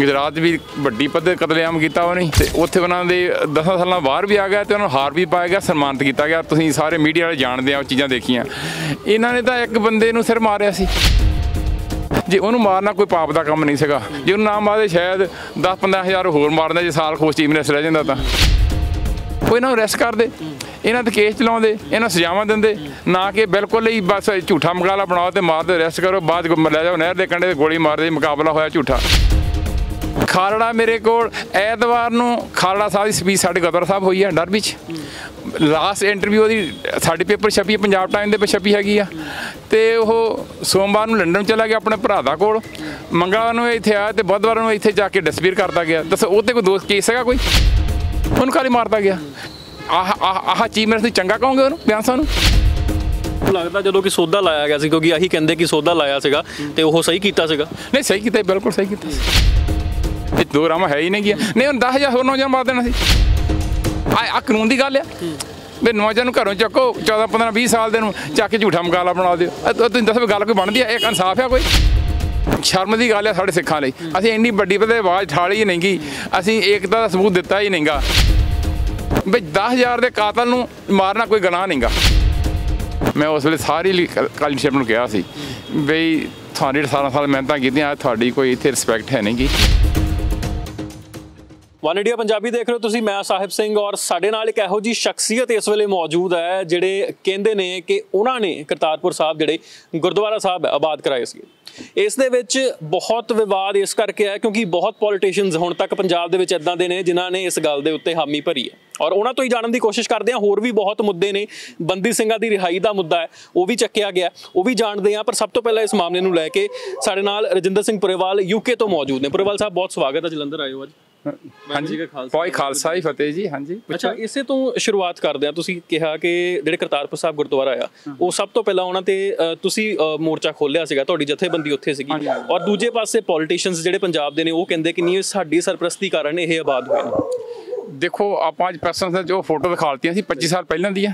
ਗੁਜਰਾਤ 'ਚ ਵੀ ਵੱਡੀ ਪੱਧਰ ਕਤਲੇਆਮ ਕੀਤਾ ਉਹਨੇ। ਤੇ ਉੱਥੇ ਉਹਨਾਂ ਦੇ 10 ਸਾਲਾਂ ਬਾਹਰ ਵੀ ਆ ਗਿਆ ਤੇ ਉਹਨਾਂ ਨੂੰ ਹਾਰ ਵੀ ਪਾਇਆ ਗਿਆ, ਸਨਮਾਨਿਤ ਕੀਤਾ ਗਿਆ। ਤੁਸੀਂ ਸਾਰੇ ਮੀਡੀਆ ਵਾਲੇ ਜਾਣਦੇ ਆ ਉਹ ਚੀਜ਼ਾਂ ਦੇਖੀਆਂ। ਇਹਨਾਂ ਨੇ ਤਾਂ ਇੱਕ ਬੰਦੇ ਨੂੰ ਸਿਰ ਮਾਰਿਆ ਸੀ। ਜੇ ਉਹਨੂੰ ਮਾਰਨਾ ਕੋਈ ਪਾਪ ਦਾ ਕੰਮ ਨਹੀਂ ਸੀਗਾ। ਜੇ ਉਹਨੂੰ ਨਾ ਮਾਰਦੇ ਸ਼ਾਇਦ 10-15 ਹਜ਼ਾਰ ਹੋਰ ਮਾਰਦਾ ਜੇ ਸਾਲ ਖੋਸ ਚੀਫ ਮਿਨਿਸਟਰ ਰਹਿ ਜਾਂਦਾ ਤਾਂ। ਉਹ ਇਹਨਾਂ ਨੂੰ ਅਰੈਸਟ ਕਰਦੇ ਇਹਨਾਂ ਤੇ ਕੇਸ ਚਲਾਉਂਦੇ, ਇਹਨਾਂ ਸਜ਼ਾਵਾਂ ਦਿੰਦੇ। ਨਾ ਕਿ ਬਿਲਕੁਲ ਹੀ ਬਸ ਝੂਠਾ ਮੁਕਾਬਲਾ ਬਣਾਓ ਤੇ ਮਾਰ ਦੇ ਅਰੈਸਟ ਕਰੋ। ਬਾਅਦ ਲੈ ਜਾਓ ਨਹਿਰ ਦੇ ਕੰਢੇ ਤੇ ਗੋਲੀ ਮਾਰਦੇ ਮੁਕਾਬਲਾ ਹੋਇਆ ਝੂਠਾ। ਖਾਲੜਾ ਮੇਰੇ ਕੋਲ ਐਤਵਾਰ ਨੂੰ ਖਾਲੜਾ ਸਾਹਿਬ ਦੀ ਸਪੀਚ ਸਾਡੇ ਗੁਰਦੁਆਰਾ ਸਾਹਿਬ ਹੋਈ ਹੈ ਡਰਬੀ ਚ ਲਾਸਟ ਇੰਟਰਵਿਊ ਉਹਦੀ ਸਾਡੇ ਪੇਪਰ ਛਪੀ ਪੰਜਾਬ ਟਾਈਮ ਦੇ ਵਿੱਚ ਛਪੀ ਹੈਗੀ ਆ। ਤੇ ਉਹ ਸੋਮਵਾਰ ਨੂੰ ਲੰਡਨ ਚਲਾ ਗਿਆ ਆਪਣੇ ਭਰਾ ਦਾ ਕੋਲ। ਮੰਗਲਵਾਰ ਨੂੰ ਇੱਥੇ ਆਇਆ ਤੇ ਬੁੱਧਵਾਰ ਨੂੰ ਇੱਥੇ ਜਾ ਕੇ ਡਿਸਪੀਰ ਕਰਤਾ ਗਿਆ। ਦੱਸੋ ਉਹਤੇ ਕੋਈ ਦੋਸ਼ ਕੇਸ ਹੈਗਾ ਕੋਈ? ਉਹਨੂੰ ਕਾਲੀ ਮਾਰਤਾ ਗਿਆ? ਆਹ ਆਹ ਆਹ ਚੀਜ਼ ਮੇਰੇ ਤੋਂ ਚੰਗਾ ਕਹੋਗੇ ਉਹਨੂੰ ਬਿਆਨ ਸਾਨੂੰ ਲੱਗਦਾ ਜਦੋਂ ਕਿ ਸੌਦਾ ਲਾਇਆ ਗਿਆ ਸੀ ਕਿਉਂਕਿ ਆਹੀ ਕਹਿੰਦੇ ਕਿ ਸੌਦਾ ਲਾਇਆ ਸੀਗਾ ਤੇ ਉਹ ਸਹੀ ਕੀਤਾ ਸੀਗਾ। ਨਹੀਂ ਸਹੀ ਕੀਤਾ ਬਿਲਕੁਲ ਸਹੀ ਕੀਤਾ ਇਹ ਦੋ ਰਾਮਾ ਹੈ ਹੀ ਨਹੀਂ ਗਿਆ। ਨਹੀਂ ਹੁਣ 10000 ਹੋਰ ਨੌਜਵਾਨ ਮਾਰ ਦੇਣਾ ਸੀ। ਆ ਆ ਕਾਨੂੰਨ ਦੀ ਗੱਲ ਆ। ਵੀ ਨੌਜਵਾਨ ਨੂੰ ਘਰੋਂ ਚੱਕੋ 14 15 20 ਸਾਲ ਦੇ ਨੂੰ ਚੱਕ ਕੇ ਝੂਠਾ ਮੁਕਾਬਲਾ ਬਣਾ ਦਿਓ। ਤੁਸੀਂ ਦੱਸੋ ਗੱਲ ਕੋਈ ਬਣਦੀ ਆ? ਇਹ ਇਨਸਾਫ ਆ ਕੋਈ? ਸ਼ਰਮ ਦੀ ਗੱਲ ਆ ਸਾਡੇ ਸਿੱਖਾਂ ਲਈ। ਅਸੀਂ ਇੰਨੀ ਵੱਡੀ ਪਤੇ ਆਵਾਜ਼ ਠਾਲੀ ਹੀ ਨਹੀਂਗੀ। ਅਸੀਂ ਏਕਤਾ ਦਾ ਸਬੂਤ ਦਿੱਤਾ ਹੀ ਨਹੀਂਗਾ। ਵੀ 10000 ਦੇ ਕਾਤਲ ਨੂੰ ਮਾਰਨਾ ਕੋਈ ਗੁਨਾਹ ਨਹੀਂਗਾ। ਮੈਂ ਉਸ ਵੇਲੇ ਸਾਰੀ ਕਾਲੀਸ਼ਿਪ ਨੂੰ ਕਿਹਾ ਸੀ। ਬਈ ਤੁਹਾਡੀ 18 ਸਾਲ ਮਿਹਨਤਾਂ ਕੀਤੀਆਂ ਤੁਹਾਡੀ ਕੋਈ ਇੱਥੇ ਰਿਸਪੈਕਟ ਹੈ ਨਹੀਂਗੀ। ਵਨ ਇੰਡੀਆ ਪੰਜਾਬੀ ਦੇਖ ਰਹੇ ਹੋ ਤੁਸੀਂ, ਮੈਂ ਸਾਹਿਬ ਸਿੰਘ ਔਰ ਸਾਡੇ ਨਾਲ ਇੱਕ ਇਹੋ ਜੀ ਸ਼ਖਸੀਅਤ ਇਸ ਵੇਲੇ ਮੌਜੂਦ ਹੈ, ਜਿਹੜੇ ਕਹਿੰਦੇ ਨੇ ਕਿ ਉਹਨਾਂ ਨੇ ਕਰਤਾਰਪੁਰ ਸਾਹਿਬ ਜਿਹੜੇ ਗੁਰਦੁਆਰਾ ਸਾਹਿਬ ਆਬਾਦ ਕਰਾਏ ਸੀ। ਇਸ ਦੇ ਵਿੱਚ ਬਹੁਤ ਵਿਵਾਦ ਇਸ ਕਰਕੇ ਹੈ ਕਿਉਂਕਿ ਬਹੁਤ ਪੋਲੀਟੀਸ਼ੀਅਨਸ ਹੁਣ ਤੱਕ ਪੰਜਾਬ ਦੇ ਵਿੱਚ ਇਦਾਂ ਦੇ ਨੇ ਜਿਨ੍ਹਾਂ ਨੇ ਇਸ ਗੱਲ ਦੇ ਉੱਤੇ ਹਾਮੀ ਭਰੀ ਹੈ। ਔਰ ਉਹਨਾਂ ਤੋਂ ਹੀ ਜਾਣਨ ਦੀ ਕੋਸ਼ਿਸ਼ ਕਰਦੇ ਹਾਂ, ਹੋਰ ਵੀ ਬਹੁਤ ਮੁੱਦੇ ਨੇ। ਬੰਦੀ ਸਿੰਘਾਂ ਦੀ ਰਿਹਾਈ ਦਾ ਮੁੱਦਾ ਹੈ, ਉਹ ਵੀ ਚੱਕਿਆ ਗਿਆ ਉਹ ਵੀ ਜਾਣਦੇ ਹਾਂ, ਪਰ ਸਭ ਤੋਂ ਪਹਿਲਾਂ ਇਸ ਮਾਮਲੇ ਨੂੰ ਲੈ ਕੇ ਸਾਡੇ ਨਾਲ ਰਜਿੰਦਰ ਸਿੰਘ ਪੁਰੇਵਾਲ ਯੂਕੇ ਤੋਂ ਮੌਜੂਦ ਨੇ। ਪੁਰੇਵਾਲ ਸਾਹਿਬ, ਬਹੁਤ ਸਵਾਗਤ ਹੈ ਜਲੰਧਰ ਆਏ ਹੋ ਅੱਜ। ਹਾਂਜੀ। ਜੀ ਕਾ ਖਾਲਸਾ। ਕੋਈ ਖਾਲਸਾ ਹੀ ਫਤਿਹ ਜੀ ਹਾਂਜੀ। ਅੱਛਾ ਇਸੇ ਤੋਂ ਸ਼ੁਰੂਆਤ ਕਰਦੇ ਆ ਤੁਸੀਂ ਕਿਹਾ ਕਿ ਜਿਹੜੇ ਕਰਤਾਰਪੁਰ ਸਾਹਿਬ ਗੁਰਦੁਆਰਾ ਆ ਉਹ ਸਭ ਤੋਂ ਪਹਿਲਾਂ ਉਹਨਾਂ ਤੇ ਤੁਸੀਂ ਮੋਰਚਾ ਖੋਲਿਆ ਸੀਗਾ ਤੁਹਾਡੀ ਜਥੇਬੰਦੀ ਉੱਥੇ ਸੀਗੀ। ਔਰ ਦੂਜੇ ਪਾਸੇ ਪੋਲੀਟੀਸ਼ੀਅਨਸ ਜਿਹੜੇ ਪੰਜਾਬ ਦੇ ਨੇ ਉਹ ਕਹਿੰਦੇ ਕਿ ਨਹੀਂ ਸਾਡੀ ਸਰਪ੍ਰਸਤੀ ਕਾਰਨ ਇਹ ਆਬਾਦ ਹੋਏ ਦੇਖੋ, ਆਪਾਂ ਅੱਜ ਪਰਸਨਲ ਦੇ ਜੋ ਫੋਟੋ ਦਿਖਾਲਤੀਆਂ ਸੀ 25 ਸਾਲ ਪਹਿਲਾਂ ਦੀਆਂ।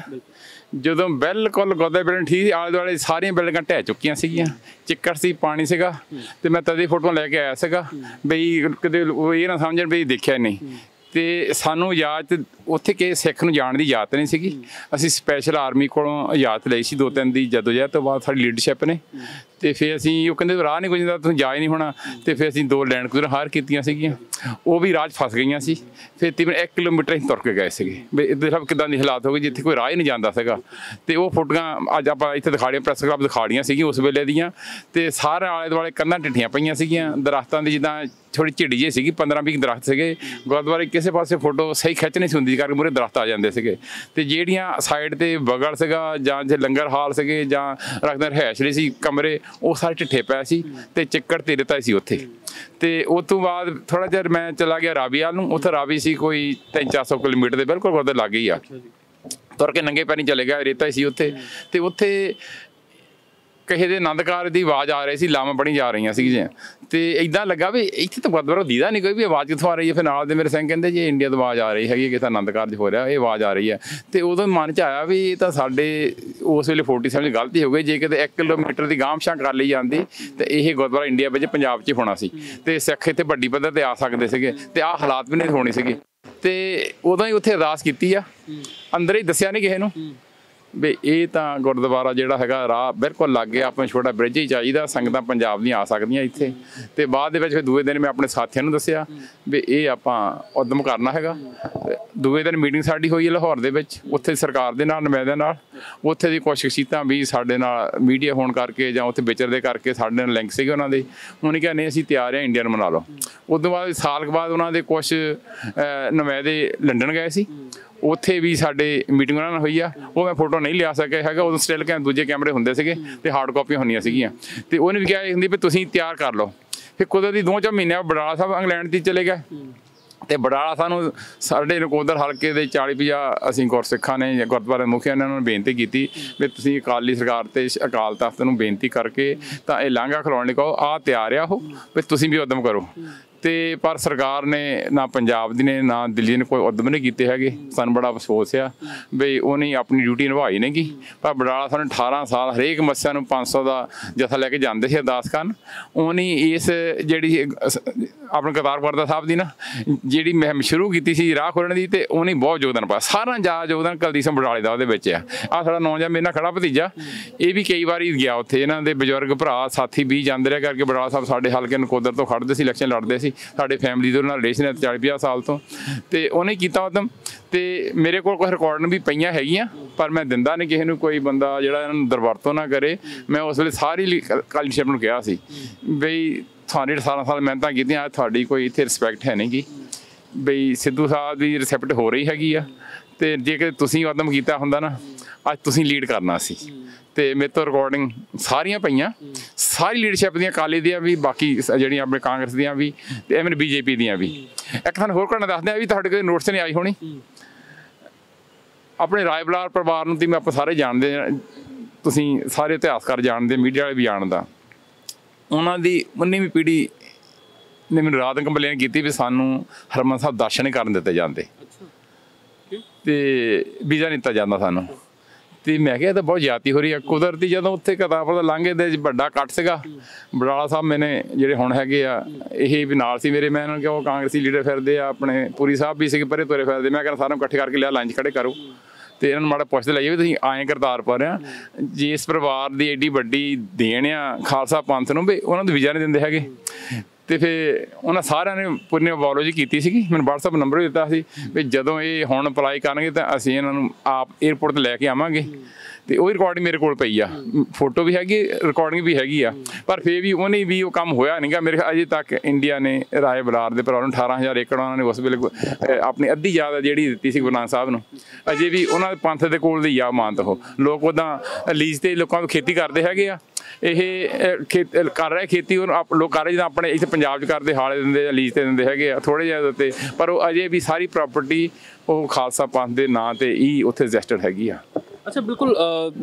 ਜਦੋਂ ਬਿਲਕੁਲ ਗੋਦਾ ਬਿਲਡਿੰਗ ਠੀਕ ਸੀ ਆਲੇ ਦੁਆਲੇ ਸਾਰੀਆਂ ਬਿਲਡਿੰਗਾਂ ਢਹਿ ਚੁੱਕੀਆਂ ਸੀਗੀਆਂ। ਚਿੱਕੜ ਸੀ, ਪਾਣੀ ਸੀਗਾ, ਤੇ ਮੈਂ ਤਦੇ ਫੋਟੋਆਂ ਲੈ ਕੇ ਆਇਆ ਸੀਗਾ। ਬਈ ਕਿਤੇ ਉਹ ਇਹ ਨਾ ਸਮਝਣ ਵੀ ਦੇਖਿਆ ਨਹੀਂ। ਤੇ ਸਾਨੂੰ ਯਾਦ ਉੱਥੇ ਕਿ ਸਿੱਖ ਨੂੰ ਜਾਣ ਦੀ ਇਜਾਜ਼ਤ ਨਹੀਂ ਸੀਗੀ। ਅਸੀਂ ਸਪੈਸ਼ਲ ਆਰਮੀ ਕੋਲੋਂ ਇਜਾਜ਼ਤ ਲਈ ਸੀ ਦੋ ਤਿੰਨ ਦੀ ਜਦੋਜਹਿਦ ਤੋਂ ਬਾਅਦ ਸਾਡੀ ਲੀਡਰਸ਼ਿਪ ਨੇ। ਤੇ ਫਿਰ ਅਸੀਂ ਉਹ ਕਹਿੰਦੇ ਰਾਹ ਨਹੀਂ ਗੁੰਜਦਾ ਤੁਸੀਂ ਜਾ ਹੀ ਨਹੀਂ ਹੋਣਾ। ਤੇ ਫਿਰ ਅਸੀਂ ਦੋ ਲੈਂਡ ਕ੍ਰੂਜ਼ਰ ਹਾਰ ਕੀਤੀਆਂ ਸੀਗੀਆਂ। ਉਹ ਵੀ ਰਾਹ 'ਚ ਫਸ ਗਈਆਂ ਸੀ। ਫਿਰ ਤਕਰੀਬਨ 1 ਕਿਲੋਮੀਟਰ ਅਸੀਂ ਤੁਰ ਕੇ ਗਏ ਸੀਗੇ। ਵੀ ਇੱਧਰ ਸਭ ਕਿਦਾਂ ਦੀ ਹਾਲਾਤ ਹੋ ਗਏ ਜਿੱਥੇ ਕੋਈ ਰਾਹ ਹੀ ਨਹੀਂ ਜਾਂਦਾ ਸੀਗਾ। ਤੇ ਉਹ ਫੋਟੋਆਂ ਅੱਜ ਆਪਾਂ ਇੱਥੇ ਦਿਖਾੜੀਆਂ ਪ੍ਰੈਸ ਕਲੱਬ ਦਿਖਾੜੀਆਂ ਸੀਗੀਆਂ ਉਸ ਵੇਲੇ ਦੀਆਂ। ਤੇ ਸਾਰੇ ਆਲੇ ਦੁਆਲੇ ਕੰਧਾਂ ਟਿੱਠੀਆਂ ਪਈਆਂ ਸੀਗੀਆਂ। ਦਰਖਤਾਂ ਦੀ ਜਿੱਦਾਂ ਥੋੜੀ ਝਿੜੀ ਜਿਹੀ ਸੀਗੀ 15 20 ਦਰਖਤ ਸੀਗੇ। ਗੁਰਦੁਆਰੇ ਕਿਸੇ ਪਾਸੇ ਫੋਟੋ ਸਹੀ ਖਿੱਚ ਨਹੀਂ ਸੀ ਹੁੰਦੀ ਕਰਕੇ ਮੂਰੇ ਦਰਖਤ ਆ ਜਾਂਦੇ ਸੀਗੇ। ਤੇ ਜਿਹੜੀਆਂ ਸਾਈਡ ਤੇ ਬਗਲ ਸੀਗਾ ਜਾਂ ਜੇ ਲੰਗਰ ਹਾਲ ਸੀਗੇ ਜਾਂ ਰੱਖਦੇ ਰਹਿਸ਼ ਲਈ ਸੀ ਕਮਰੇ, ਉਹ ਸਾਰੇ ਢਿੱਠੇ ਪਏ ਸੀ ਤੇ ਚਿੱਕੜ ਤੇ ਰੇਤਾ ਸੀ ਉੱਥੇ। ਤੇ ਉਸ ਤੋਂ ਬਾਅਦ ਥੋੜਾ ਜਿਹਾ ਮੈਂ ਚਲਾ ਗਿਆ ਰਾਵੀਵਾਲ ਨੂੰ। ਉੱਥੇ ਰਾਵੀ ਸੀ ਕੋਈ 3-400 ਕਿਲੋਮੀਟਰ ਦੇ, ਬਿਲਕੁਲ ਉਹਦੇ ਲਾਗੇ ਹੀ ਆ। ਤੁਰ ਕੇ ਨੰਗੇ ਪੈਰੀ ਚਲੇ ਗਿਆ, ਰੇਤਾ ਸੀ ਉੱਥੇ। ਤੇ ਉੱਥੇ ਕਿਸੇ ਦੇ ਆਨੰਦਕਾਰ ਦੀ ਆਵਾਜ਼ ਆ ਰਹੀ ਸੀ ਲਾਵਾਂ ਬਣੀ ਜਾ ਰਹੀਆਂ ਸੀ ਜੀ। ਤੇ ਇਦਾਂ ਲੱਗਾ ਵੀ ਇੱਥੇ ਤਾਂ ਗੁਰਦੁਆਰਾ ਦੀਦਾ ਨਹੀਂ ਕੋਈ ਵੀ ਆਵਾਜ਼ ਕਿੱਥੋਂ ਆ ਰਹੀ ਹੈ। ਫਿਰ ਨਾਲ ਦੇ ਮੇਰੇ ਸਿੰਘ ਕਹਿੰਦੇ ਜੀ ਇੰਡੀਆ ਤੋਂ ਆਵਾਜ਼ ਆ ਰਹੀ ਹੈਗੀ ਕਿ ਤਾਂ ਆਨੰਦ ਕਾਰਜ ਹੋ ਰਿਹਾ ਇਹ ਆਵਾਜ਼ ਆ ਰਹੀ ਹੈ। ਤੇ ਉਦੋਂ ਮਨ ਚ ਆਇਆ ਵੀ ਇਹ ਤਾਂ ਸਾਡੇ ਉਸ ਵੇਲੇ 47 ਦੀ ਗਲਤੀ ਹੋ ਗਈ। ਜੇ ਕਿਤੇ 1 ਕਿਲੋਮੀਟਰ ਦੀ ਗਾਂਵਸ਼ਾਂ ਕਰ ਲਈ ਜਾਂਦੀ ਤੇ ਇਹ ਗੁਰਦੁਆਰਾ ਇੰਡੀਆ ਵਿੱਚ ਪੰਜਾਬ 'ਚ ਹੋਣਾ ਸੀ। ਤੇ ਸਿੱਖ ਇੱਥੇ ਵੱਡੀ ਪੱਧਰ ਤੇ ਆ ਸਕਦੇ ਸੀਗੇ ਤੇ ਆਹ ਹਾਲਾਤ ਵੀ ਨਹੀਂ ਹੋਣੇ ਸੀਗੇ। ਤੇ ਉਦੋਂ ਹੀ ਉੱਥੇ ਅਰਦਾਸ ਕੀਤੀ ਆ। ਅੰਦਰ ਹੀ ਦੱਸਿਆ ਨਹੀਂ ਕਿਸੇ ਨੂੰ। ਵੀ ਇਹ ਤਾਂ ਗੁਰਦੁਆਰਾ ਜਿਹੜਾ ਹੈਗਾ ਰਾਹ ਬਿਲਕੁਲ ਲੱਗ ਗਿਆ ਆਪਾਂ ਛੋਟਾ ਬ੍ਰਿਜ ਹੀ ਚਾਹੀਦਾ, ਸੰਗਤਾਂ ਪੰਜਾਬ ਦੀਆਂ ਆ ਸਕਦੀਆਂ ਇੱਥੇ। ਤੇ ਬਾਅਦ ਦੇ ਵਿੱਚ ਫਿਰ ਦੂਏ ਦਿਨ ਮੈਂ ਆਪਣੇ ਸਾਥੀਆਂ ਨੂੰ ਦੱਸਿਆ ਵੀ ਇਹ ਆਪਾਂ ਉਦਮ ਕਰਨਾ ਹੈਗਾ। ਦੂਏ ਦਿਨ ਮੀਟਿੰਗ ਸਾਡੀ ਹੋਈ ਹੈ ਲਾਹੌਰ ਦੇ ਵਿੱਚ, ਉੱਥੇ ਸਰਕਾਰ ਦੇ ਨਾਲ, ਨੁਮਾਇੰਦਿਆਂ ਨਾਲ। ਉੱਥੇ ਦੀ ਕੁਝ ਸ਼ਖਸੀਅਤਾਂ ਵੀ ਸਾਡੇ ਨਾਲ ਮੀਡੀਆ ਹੋਣ ਕਰਕੇ ਜਾਂ ਉੱਥੇ ਵਿਚਰਦੇ ਕਰਕੇ ਸਾਡੇ ਨਾਲ ਲਿੰਕ ਸੀਗੇ ਉਹਨਾਂ ਦੇ। ਉਹਨੇ ਕਿਹਾ, ਨਹੀਂ, ਅਸੀਂ ਤਿਆਰ ਆ ਇੰਡੀਆ ਨੂੰ ਮਨਾ ਲਓ। ਉਦੋਂ ਬਾਅਦ, ਸਾਲ ਕੁ ਬਾਅਦ ਉਹਨਾਂ ਦੇ ਕੁਝ ਨੁਮਾਇੰਦੇ ਲੰਡਨ ਗਏ ਸੀ। ਉੱਥੇ ਵੀ ਸਾਡੇ ਮੀਟਿੰਗ ਉਹਨਾਂ ਨਾਲ ਹੋਈ ਆ। ਉਹ ਮੈਂ ਫੋਟੋ ਨਹੀਂ ਲਿਆ ਸਕਿਆ ਹੈਗਾ। ਉਦੋਂ ਸਟਿਲ ਕੈਮ ਦੂਜੇ ਕੈਮਰੇ ਹੁੰਦੇ ਸੀਗੇ ਤੇ ਹਾਰਡ ਕਾਪੀਆਂ ਹੁੰਦੀਆਂ ਸੀਗੀਆਂ। ਤੇ ਉਹਨੇ ਵੀ ਕਿਹਾ ਹੁੰਦੀ ਵੀ ਤੁਸੀਂ ਤਿਆਰ ਕਰ ਲਓ। ਫਿਰ ਕੁਦਰਤੀ ਦੋ ਚਾਰ ਮਹੀਨਿਆਂ ਬਾਅਦ ਸਾਹਿਬ ਇੰਗਲੈਂਡ ਦੀ ਚਲੇ ਗਏ। ਤੇ ਬਡਾਲਾ ਸਾਨੂੰ ਸਾਡੇ ਨਕੋਦਰ ਹਲਕੇ ਦੇ 40 50 ਅਸੀਂ ਗੁਰਸਿੱਖਾਂ ਨੇ ਜਾਂ ਗੁਰਦੁਆਰੇ ਮੁਖੀਆਂ ਨੇ ਉਹਨਾਂ ਨੂੰ ਬੇਨਤੀ ਕੀਤੀ ਵੀ ਤੁਸੀਂ ਅਕਾਲੀ ਸਰਕਾਰ ਤੇ ਸ਼- ਅਕਾਲ ਤਖਤ ਨੂੰ ਬੇਨਤੀ ਕਰਕੇ ਤਾਂ ਇਹ ਲਾਂਘਾ ਖਲਾਉਣ ਲਈ ਕਹੋ ਆ ਤਿਆਰ ਆ ਉਹ, ਵੀ ਤੁਸੀਂ ਵੀ ਉਦਮ ਕਰੋ। ਤੇ ਪਰ ਸਰਕਾਰ ਨੇ ਨਾ ਪੰਜਾਬ ਦੀ ਨੇ, ਨਾ ਦਿੱਲੀ ਨੇ ਕੋਈ ਉਦਮ ਨਹੀਂ ਕੀਤੇ ਹੈਗੇ। ਸਾਨੂੰ ਬੜਾ ਅਫਸੋਸ ਆ ਵੀ ਉਹਨੇ ਆਪਣੀ ਡਿਊਟੀ ਨਿਭਾਈ ਨਹੀਂਗੀ। ਪਰ ਬਡਾਲਾ ਸਾਨੂੰ 18 ਸਾਲ ਹਰੇਕ ਮੱਸਿਆ ਨੂੰ 500 ਦਾ ਜਥਾ ਲੈ ਕੇ ਜਾਂਦੇ ਸੀ ਅਰਦਾਸ ਕਰਨ। ਉਹਨੇ ਇਸ ਜਿਹੜੀ ਅਸ- ਆਪਣੇ ਕਰਤਾਰਪੁਰ ਦਾ ਸਾਹਿਬ ਦੀ ਨਾ, ਜਿਹੜੀ ਮੁਹਿੰਮ ਸ਼ੁਰੂ ਕੀਤੀ ਸੀ ਰਾਹ ਖੋਲਣ ਦੀ ਤੇ ਉਹਨੇ ਬਹੁਤ ਯੋਗਦਾਨ ਪਾਇਆ। ਸਾਰਾ ਜਾ ਯੋਗਦਾਨ ਕਲਦੀਪ ਸਿੰਘ ਬਡਾਲੇ ਦਾ ਉਹਦੇ ਵਿੱਚ ਆ। ਆ ਸਾਡਾ ਨੌਜਵਾਨ ਮੇਰੇ ਨਾਲ ਖੜਾ ਭਤੀਜਾ। ਇਹ ਵੀ ਕਈ ਵਾਰੀ ਗਿਆ ਉੱਥੇ, ਇਹਨਾਂ ਦੇ ਬਜ਼ੁਰਗ ਭਰਾ, ਸਾਥੀ ਵੀ ਜਾਂਦੇ ਰਿਹਾ ਕਰਕੇ ਬਡਾਲਾ ਸਾਹਿਬ ਸਾਡੇ ਹਲਕੇ ਨਕੋਦਰ ਤੋਂ ਖੜਦੇ ਸੀ ਇਲੈਕਸ਼ਨ ਲੜਦੇ ਸੀ। ਸਾਡੇ ਫੈਮਿਲੀ ਦੇ ਨਾਲ ਰਿਲੇਸ਼ਨ ਹੈ 40 50 ਸਾਲ ਤੋਂ। ਤੇ ਉਹਨੇ ਕੀਤਾ ਉਦਮ ਤੇ ਮੇਰੇ ਕੋਲ ਕੋਈ ਰਿਕਾਰਡਨ ਵੀ ਪਈਆਂ ਹੈਗੀਆਂ, ਪਰ ਮੈਂ ਦਿੰਦਾ ਨਹੀਂ ਕਿਸੇ ਨੂੰ, ਕੋਈ ਬੰਦਾ ਜਿਹੜਾ ਇਹਨਾਂ ਨੂੰ ਦਰਵਰਤੋਂ ਨਾ ਕਰੇ। ਮੈਂ ਉਸ ਵੇਲੇ ਸਾਰੀ ਕਾਲੀਸ਼ਿਪ ਨੂੰ ਕਿਹਾ ਸੀ, ਬਈ ਤੁਹਾਡੇ 18 ਸਾਲ ਮਿਹਨਤਾਂ ਕੀਤੀਆਂ, ਅੱਜ ਤੁਹਾਡੀ ਕੋਈ ਇੱਥੇ ਰਿਸਪੈਕਟ ਹੈ ਨਹੀਂਗੀ ਬਈ ਸਿੱਧੂ ਸਾਹਿਬ ਦੀ ਰਿਸਪੈਕਟ ਹੋ ਰਹੀ ਹੈਗੀ ਆ, ਤੇ ਜੇ ਕਿ ਤੁਸੀਂ ਉਦਮ ਕੀਤਾ ਹੁੰਦਾ ਨਾ, ਅੱਜ ਤੁਸੀਂ ਲੀਡ ਕਰਨਾ ਸੀ। ਤੇ ਮੇਰੇ ਤੋਂ ਰਿਕਾਰਡਿੰਗ ਸਾਰੀਆਂ ਪਈਆਂ। ਸਾਰੀ ਲੀਡਰਸ਼ਿਪ ਦੀਆਂ ਕਾਲੀ ਦੀਆਂ ਵੀ ਬਾਕੀ ਜਿਹੜੀਆਂ ਆਪਣੇ ਕਾਂਗਰਸ ਦੀਆਂ ਵੀ ਤੇ ਐਵੇਂ ਬੀਜੇਪੀ ਦੀਆਂ ਵੀ। ਇੱਕ ਤੁਹਾਨੂੰ ਹੋਰ ਘਟਨਾ ਦੱਸਦੇ ਆ ਵੀ ਤੁਹਾਡੇ ਕੋਲ ਨੋਟਿਸ ਨਹੀਂ ਆਈ ਹੋਣੀ। ਆਪਣੇ ਰਾਏਬਲਾਰ ਪਰਿਵਾਰ ਨੂੰ ਤੇ ਮੈਂ ਆਪਾਂ ਸਾਰੇ ਜਾਣਦੇ ਤੁਸੀਂ ਸਾਰੇ ਇਤਿਹਾਸਕਾਰ ਜਾਣਦੇ ਮੀਡੀਆ ਵਾਲੇ ਵੀ ਜਾਣਦਾ। ਉਹਨਾਂ ਦੀ 19ਵੀਂ ਪੀੜ੍ਹੀ ਨੇ ਮੈਨੂੰ ਰਾਤ ਨੂੰ ਕੰਪਲੇਨ ਕੀਤੀ ਵੀ ਸਾਨੂੰ ਹਰਮਨ ਸਾਹਿਬ ਦਰਸ਼ਨ ਕਰਨ ਦਿੱਤੇ ਜਾਂਦੇ। ਤੇ ਵੀਜ਼ਾ ਨਹੀਂ ਦਿੱਤਾ ਜਾਂਦਾ ਸਾਨੂੰ। ਤੇ ਮੈਂ ਕਿਹਾ ਇਹ ਤਾਂ ਬਹੁਤ ਜ਼ਿਆਤੀ ਹੋ ਰਹੀ ਆ। ਕੁਦਰਤੀ ਜਦੋਂ ਉੱਥੇ ਕਤਾਪੁਰ ਦਾ ਲਾਂਘੇ ਦੇ ਵੱਡਾ ਕੱਟ ਸੀਗਾ। ਬਡਾਲਾ ਸਾਹਿਬ ਮੈਨੇ ਜਿਹੜੇ ਹੁਣ ਹੈਗੇ ਆ, ਇਹ ਵੀ ਨਾਲ ਸੀ ਮੇਰੇ। ਮੈਂ ਉਹਨਾਂ ਨੂੰ ਕਿਹਾ, ਉਹ ਕਾਂਗਰਸੀ ਲੀਡਰ ਫਿਰਦੇ ਆ, ਆਪਣੇ ਪੂਰੀ ਸਾਹਿਬ ਵੀ ਸੀਗੇ, ਪਰੇ ਤੁਰੇ ਫਿਰਦੇ। ਮੈਂ ਕਹਿੰਦਾ ਸਾਰਿਆਂ ਨੂੰ ਇਕੱਠੇ ਕਰਕੇ ਲਿਆ ਲੰਚ ਖੜੇ ਕਰੋ। ਤੇ ਇਹਨਾਂ ਨੂੰ ਮਾੜਾ ਪੁੱਛਦੇ ਲਈਏ ਵੀ ਤੁਸੀਂ ਆਏ ਕਰਤਾਰਪੁਰ ਆ। ਜੇ ਇਸ ਪਰਿਵਾਰ ਦੀ ਏਡੀ ਵੱਡੀ ਦੇਣ ਆ, ਖਾਲਸਾ ਪੰਥ ਨੂੰ ਵੀ, ਉਹਨਾਂ ਨੂੰ ਵੀਜ਼ਾ ਨਹੀਂ ਦਿੰਦੇ ਹੈਗੇ। ਤੇ ਫਿਰ ਉਹਨਾਂ ਸਾਰਿਆਂ ਨੇ ਪੂਰੀ ਅਪੋਲੋਜੀ ਕੀਤੀ ਸੀਗੀ। ਮੈਨੂੰ WhatsApp ਨੰਬਰ ਵੀ ਦਿੱਤਾ ਸੀ ਵੀ ਜਦੋਂ ਇਹ ਹੁਣ ਅਪਲਾਈ ਕਰਨਗੇ ਤਾਂ ਅਸੀਂ ਇਹਨਾਂ ਨੂੰ ਆਪ 에어ਪੋਰਟ ਤੇ ਲੈ ਕੇ ਆਵਾਂਗੇ। ਤੇ ਉਹ ਰਿਕਾਰਡਿੰਗ ਮੇਰੇ ਕੋਲ ਪਈ ਆ। ਫੋਟੋ ਵੀ ਹੈਗੀ ਰਿਕਾਰਡਿੰਗ ਵੀ ਹੈਗੀ ਆ। ਪਰ ਫੇਰ ਵੀ ਉਹਨੇ ਵੀ ਉਹ ਕੰਮ ਹੋਇਆ ਨਹੀਂਗਾ ਮੇਰੇ ਖਿਆਲ ਅਜੇ ਤੱਕ ਇੰਡੀਆ ਨੇ ਰਾਏ ਬਲਾਰ ਦੇ ਪ੍ਰੋਬਲਮ ਨੂੰ 18000 ਏਕੜ ਉਹਨਾਂ ਨੇ ਉਸ ਵੇਲੇ ਆਪਣੀ ਅੱਧੀ ਯਾਦ ਜਿਹੜੀ ਦਿੱਤੀ ਸੀ ਗੁਰੂ ਨਾਨਕ ਸਾਹਿਬ ਨੂੰ। ਅਜੇ ਵੀ ਉਹਨਾਂ ਦੇ ਪੰਥ ਦੇ ਕੋਲ ਦੀ ਆ ਮਾਨਤ ਹੋ ਲੋਕ ਉਦਾਂ ਲੀਜ਼ ਤੇ ਲੋਕਾਂ ਨੂੰ ਖੇਤੀ ਕਰਦੇ ਹੈਗੇ ਆ। ਇਹ ਖੇਤ ਕਰ ਰਹੇ ਖੇਤੀ ਉਹ ਆਪ- ਲੋਕ ਕਰ ਰਹੇ ਜਿੱਦਾਂ ਆਪਣੇ ਇੱਥੇ ਪੰਜਾਬ 'ਚ ਕਰਦੇ, ਹਾਲੇ ਦਿੰਦੇ ਆ ਲੀਜ਼ ਤੇ ਦਿੰਦੇ ਹੈਗੇ ਆ ਥੋੜੇ ਜਿਹਾ ਉੱਤੇ, ਪਰ ਉਹ ਅਜੇ ਵੀ ਸਾਰੀ ਪ੍ਰਾਪਰਟੀ ਉਹ ਖਾਲਸਾ ਪੰਥ ਦੇ ਨਾਂ ਤੇ ਹੀ ਉੱਥੇ ਰਜਿਸਟਰਡ ਹੈਗੀ ਆ। ਅੱਛਾ, ਬਿਲਕੁਲ